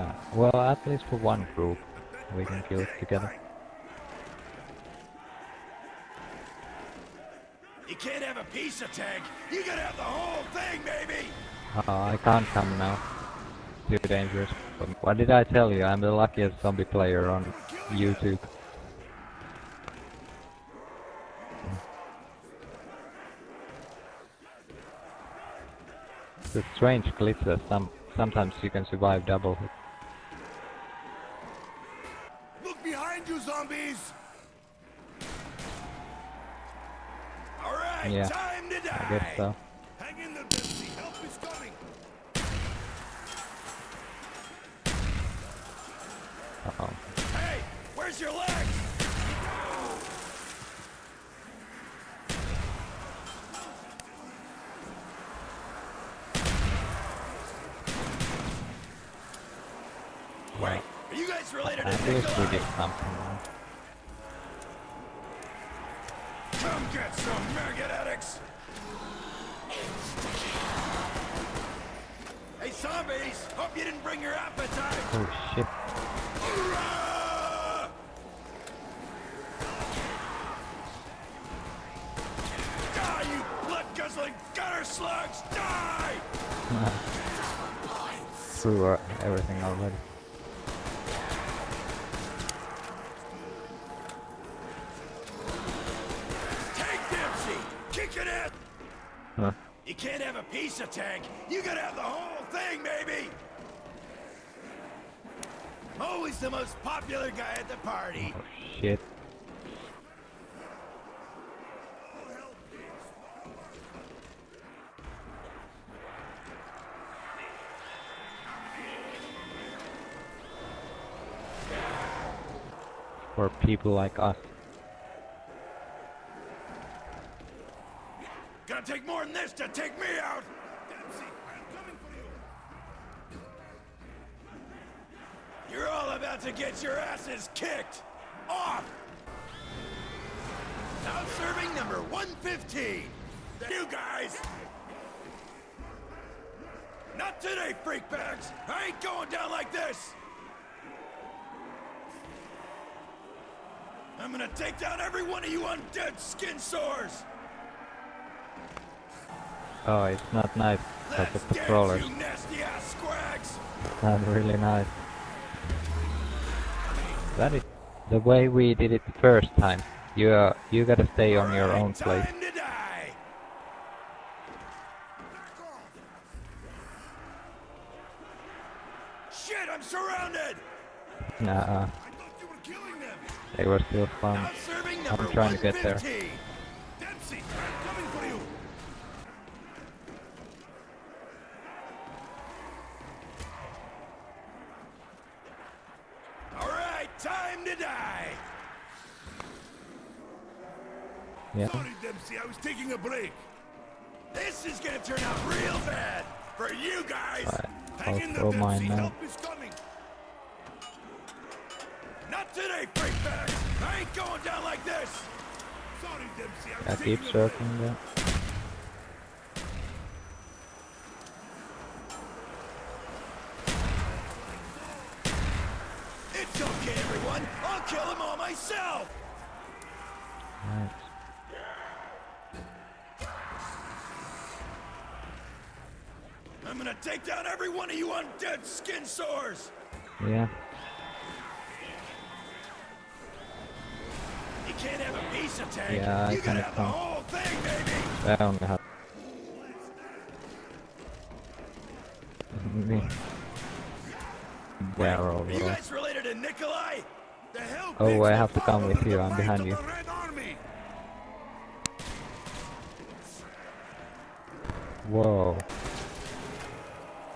Yeah. Well, at least for one group, we can kill it together. You can't have a piece of tank. You gotta have the whole thing, baby. Uh, I can't come now. Too dangerous. But what did I tell you? I'm the luckiest zombie player on YouTube. It's a strange glitch that some sometimes you can survive double hit. Yeah, time to die. I guess so. Hang in there, Dempsey. Help is coming. Uh oh. Hey, where's your leg? Wait, are you guys related At to least we Nikolai? did something. now. Come get some maggot addicts! Hey, zombies! Hope you didn't bring your appetite! Oh shit. Die, you blood-guzzling gutter slugs! Die! Through uh, everything already. You can't have a piece of tank. You gotta have the whole thing, baby! Always the most popular guy at the party. Oh shit. For people like us. Take more than this to take me out! Dempsey, I'm coming for you! You're all about to get your asses kicked! Off! Now serving number 115! You guys! Not today, freak bags! I ain't going down like this! I'm gonna take down every one of you undead skin sores! Oh, it's not nice Let's the patrollers. dance, you nasty ass squags! Not really nice. That is the way we did it the first time. You uh, you gotta stay on your own place. Time to die! Shit, I'm surrounded! Nah, I thought you were killing them! they were still fun. Now serving number I'm trying to get there. 115. Dempsey, I'm coming for you! Alright, time to die! Yeah. Sorry, Dempsey, I was taking a break. This is gonna turn out real bad for you guys. Alright, Hang I'll in there, throw mine Dempsey. Help is coming. Not today. I ain't going down like this. Sorry, Dempsey. I was keep taking a break. circling there. It's okay, everyone. I'll kill them all myself. Right. I'm gonna take down every one of you undead skin sores. Yeah. You can't have a piece of tank. Yeah, I you gotta have the whole thing, baby. I only have. Me. Barrel you guys related to Nikolai? The hell Oh, I have to come with you, I'm behind you. the Red Army. Whoa.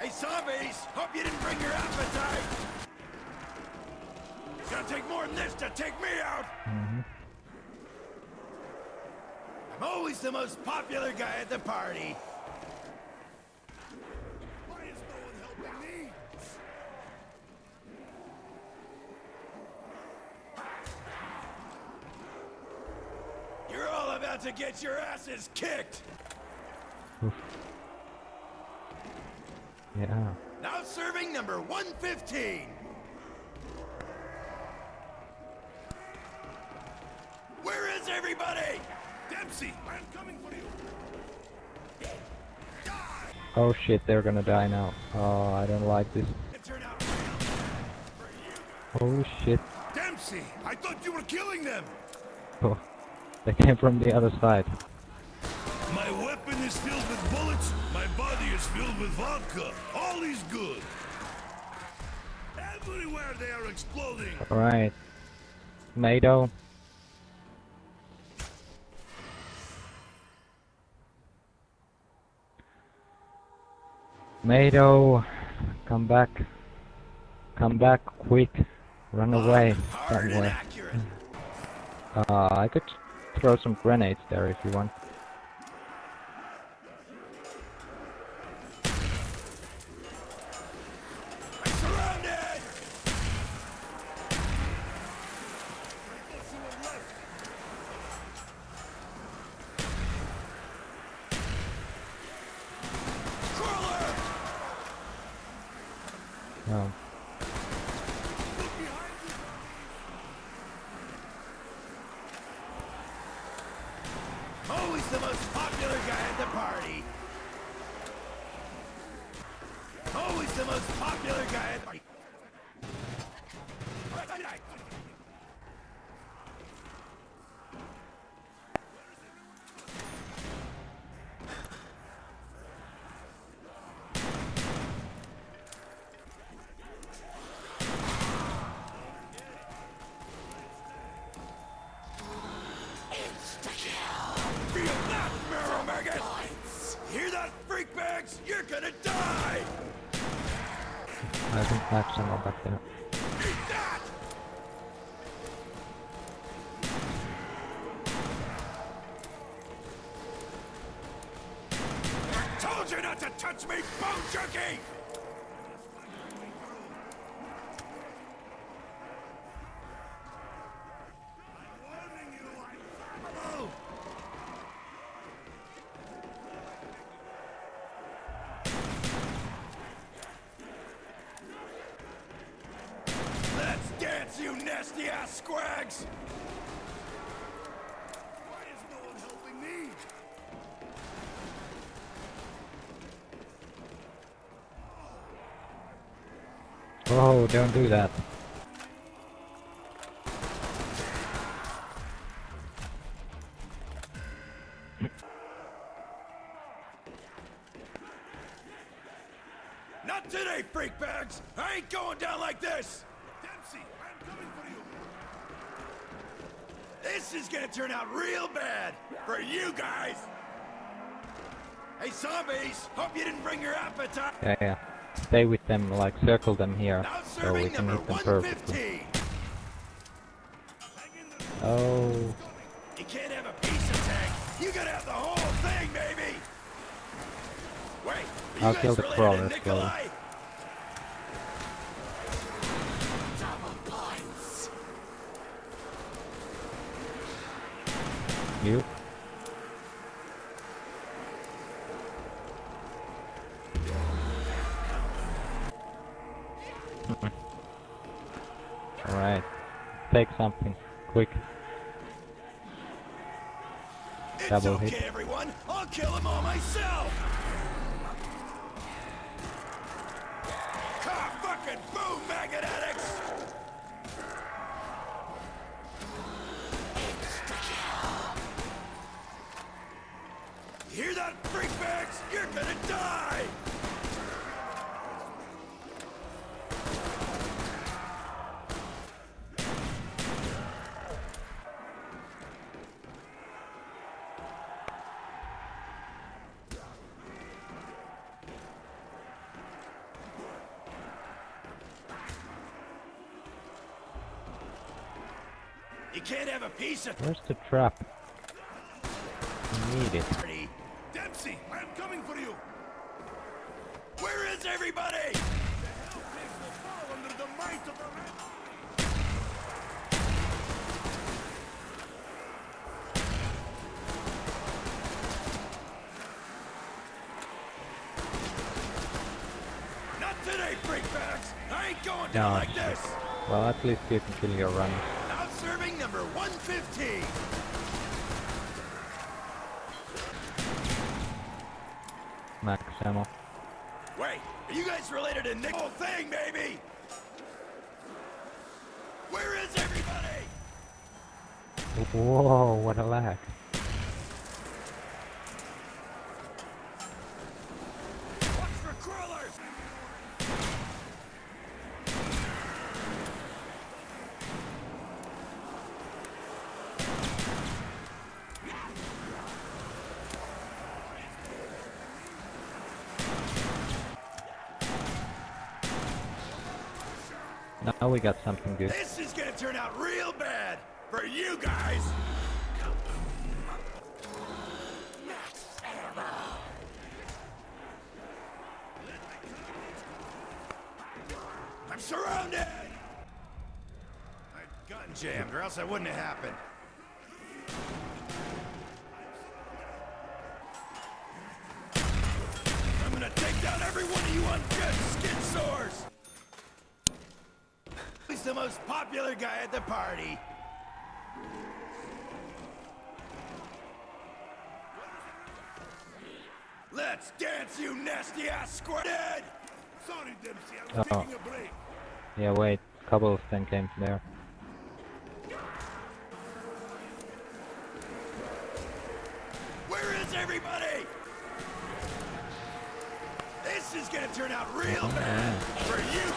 Hey, zombies! Hope you didn't bring your appetite. It's gonna take more than this to take me out. Mhm. I'm always the most popular guy at the party. Why is no one helping me? You're all about to get your asses kicked. Yeah. Now serving number 115. Where is everybody? Dempsey, I'm coming for you. Oh shit, they're gonna die now. Oh, I don't like this. It turned out real bad for you. Oh shit. Dempsey, I thought you were killing them. Oh, they came from the other side. My weapon is filled with bullets. My body is filled with vodka. All is good. Everywhere they are exploding. Alright. Mato. Mato, come back. Come back quick. Run away and somewhere. Uh, I could throw some grenades there if you want. I'm Always the most popular guy at the party. Always the most popular guy at the party. That! Told you not to touch me, bone junkie! Nasty ass squags! Why is no one helping me? Oh, don't do that. Not today, freak bags! I ain't going down like this! Dempsey, I'm coming for you! This is gonna turn out real bad for you guys! Hey, zombies! Hope you didn't bring your appetite! Yeah, yeah. Stay with them, like circle them here, so we can hit them perfectly. Oh, You can't have a piece! You gotta have the whole thing, baby! Wait, I'll kill the crawler, you? Alright. Take something. Quick. It's Double okay, hit. everyone. I'll kill them all myself. Cock fucking boom, maggot addicts! Hear that, freak bags? You're gonna die! You can't have a piece of Where's the trap? I need it. Down No, like shit. this. Well, at least you can kill your runners. Now serving number 115. Max ammo. Wait, are you guys related to Nick? Whole thing, baby. Where is everybody? Whoa, what a lag. Now we got something good. This is gonna turn out real bad for you guys. I'm surrounded. My gun jammed, or else that wouldn't have happened. The party. Let's dance, you nasty ass squirted! Sorry, Dempsey, I was Oh. taking a break. Yeah, wait. Couple of them came there. Where is everybody? This is gonna turn out real bad for you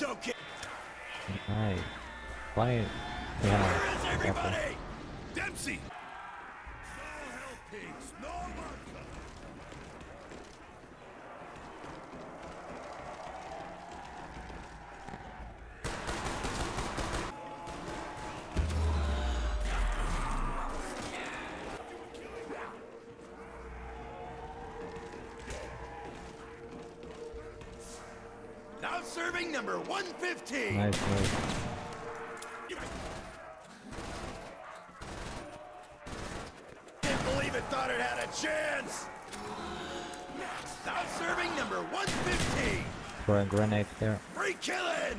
It's okay. Why? Where Yeah. is careful. everybody? Dempsey! Serving number 115. Nice move. Can't believe it thought it had a chance. Now serving number 115. Throw a grenade there. Free killing.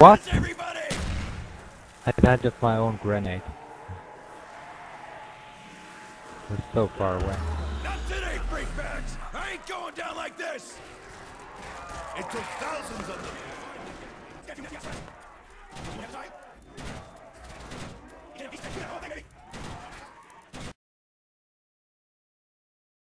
What? Everybody? I had just my own grenade. It was so far away. Not today, freak bags. I ain't going down like this. It took thousands of them.